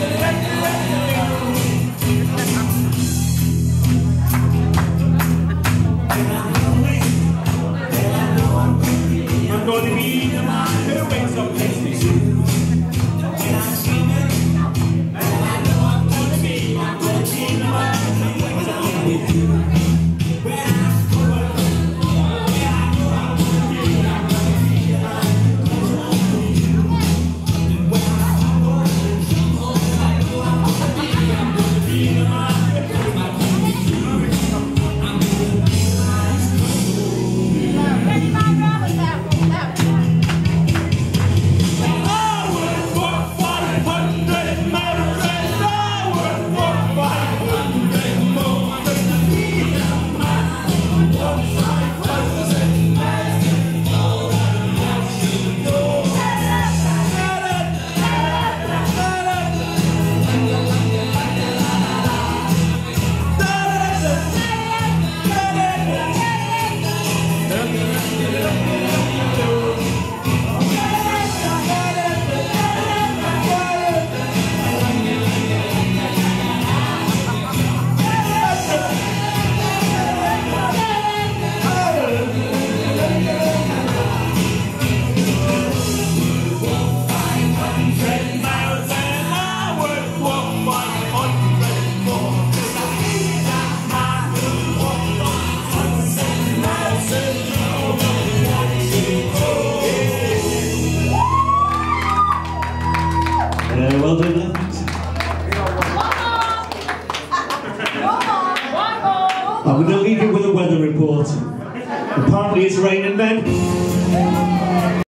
I'm gonna be the man who wakes up Well done. I'm going to leave you with a weather report. Apparently it's raining then.